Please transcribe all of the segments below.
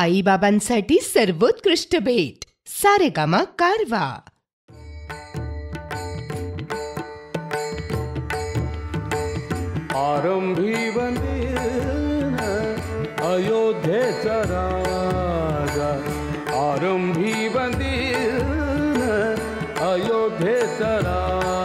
आई बाबा सर्वोत्कृष्ट भेट. सारेगामा कारवा. आरंभी बंदिन अयोध्येचा राजा आरंभी बंदिन अयोध्येचा राजा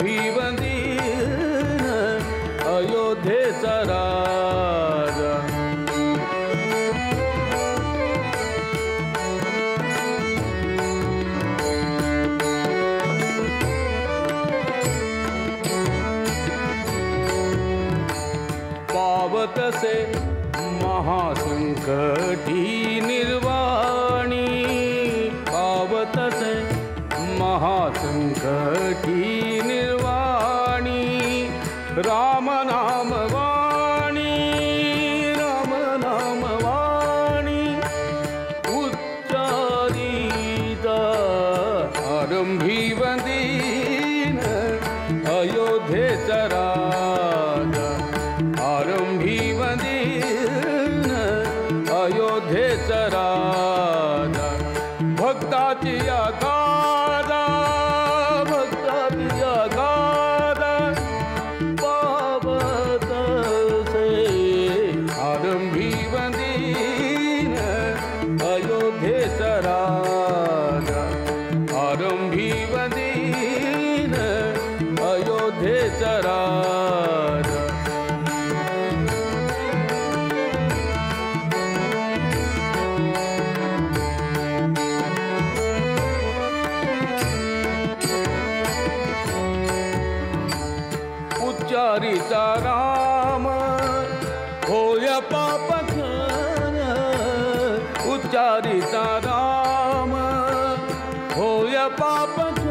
अयोध्ये अयोध्येसरा पावत से महासंकटी निर्वाणी पावत से महासंकटी राम नाम वाणी राम नाम वाणी उच्चारी आरंभी वंदी। भीमदीन अयोध्येचा उच्चारिता papa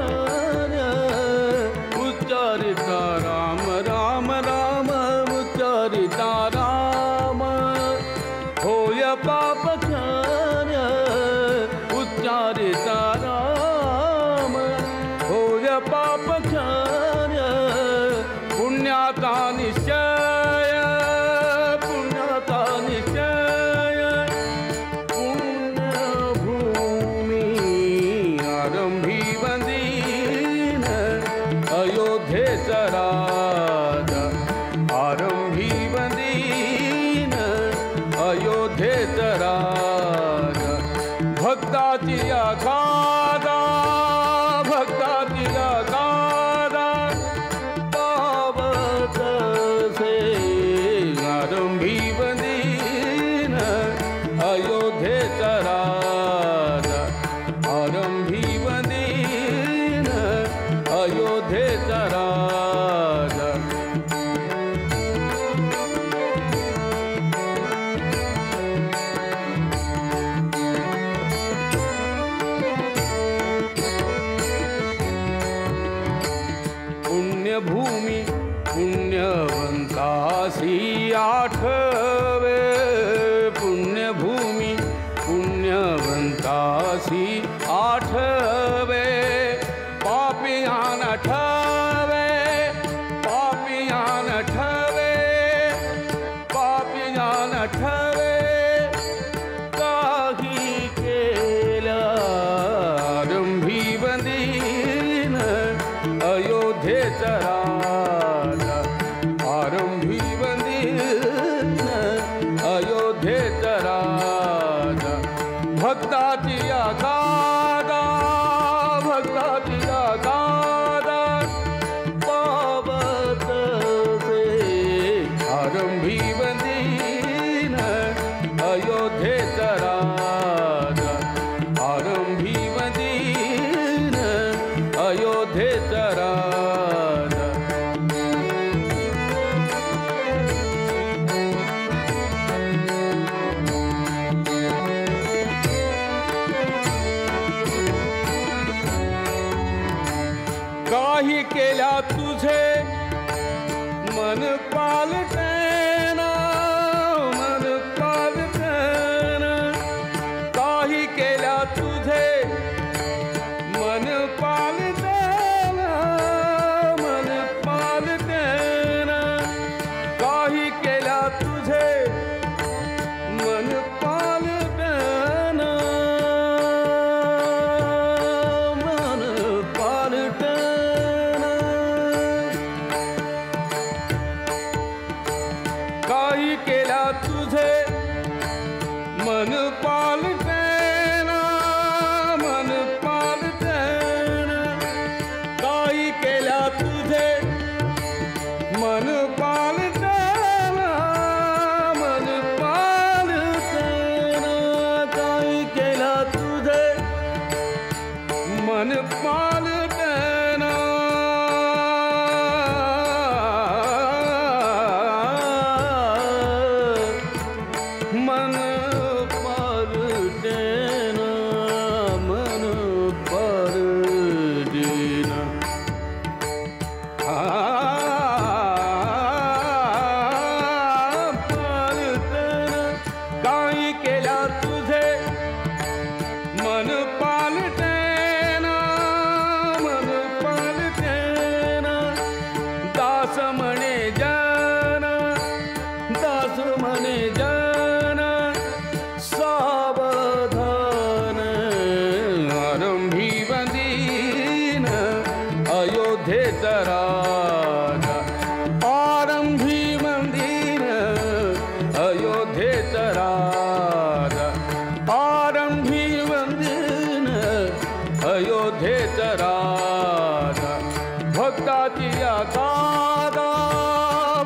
अठर Anıpa अयोध्येतराज आरम्भी मंदिर अयोध्येतराज आरम्भी मंदिर अयोध्येतराज भक्ता दिया दादा,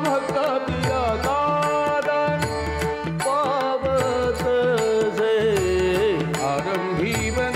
भक्ता दिया दादा। पावत से आरंभी मंदिर।